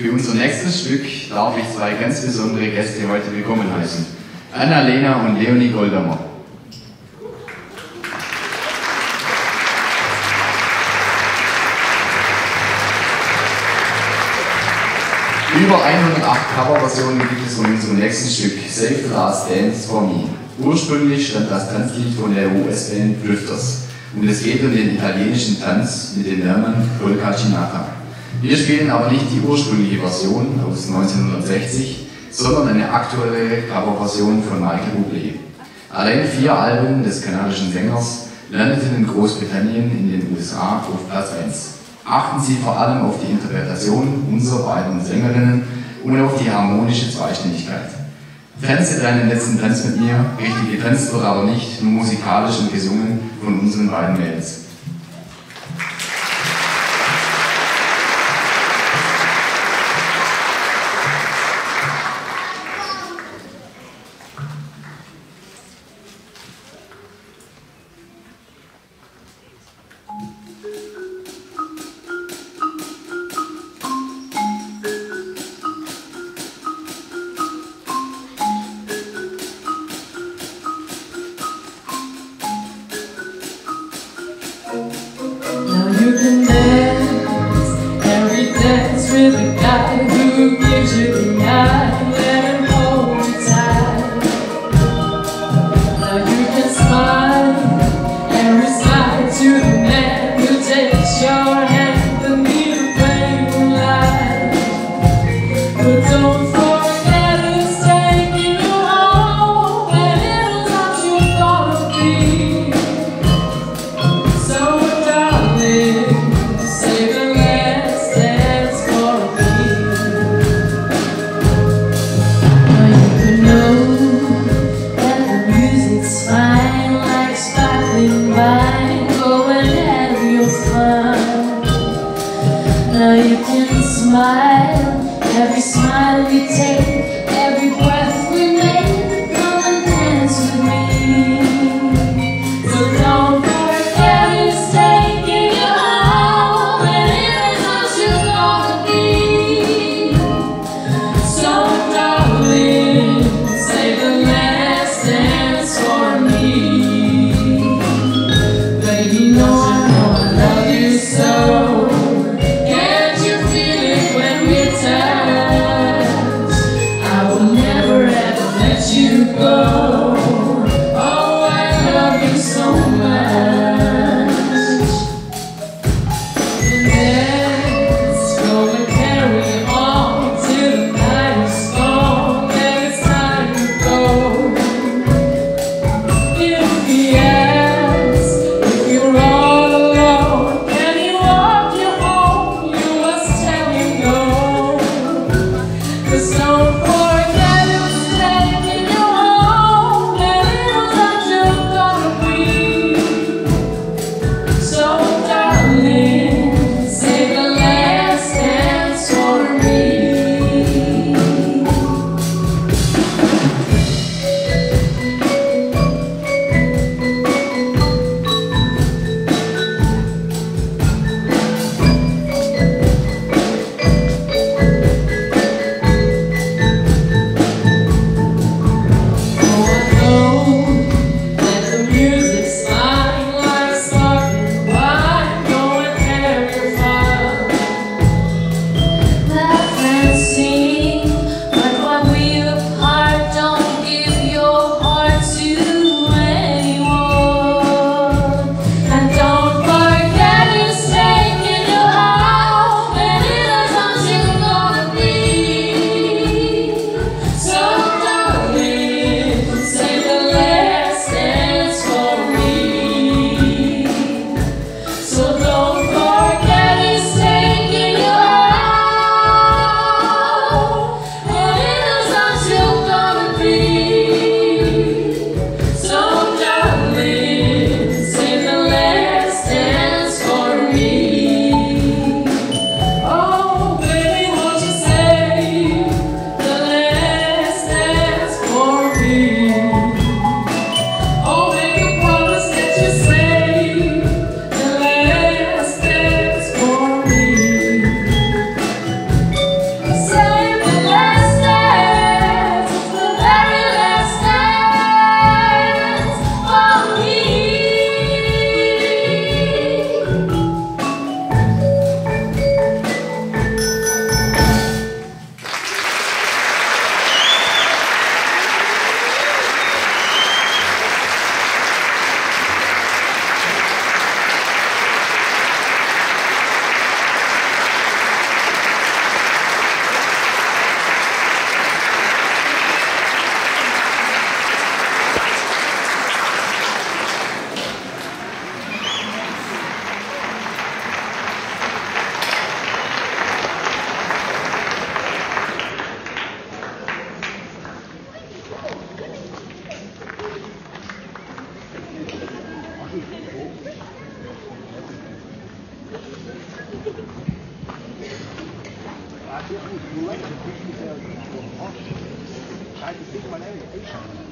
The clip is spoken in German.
Für unser nächstes Stück darf ich zwei ganz besondere Gäste heute willkommen heißen. Anna-Lena und Leonie Goldamer. Über 108 Coverversionen gibt es von unserem nächsten Stück Save the Last Dance for Me. Ursprünglich stammt das Tanzlied von der US-Band Drifters und es geht um den italienischen Tanz mit dem Namen Polka Cinata. Wir spielen aber nicht die ursprüngliche Version aus 1960, sondern eine aktuelle Coverversion von Michael Bublé. Allein vier Alben des kanadischen Sängers landeten in Großbritannien in den USA auf Platz 1. Achten Sie vor allem auf die Interpretation unserer beiden Sängerinnen und auf die harmonische Zweistimmigkeit. Tanze deinen letzten Tanz mit mir, richtig getanzt wird aber nicht, nur musikalisch und gesungen von unseren beiden Mädels. Every dance with the guy who gives you the eye, smile you take, 成。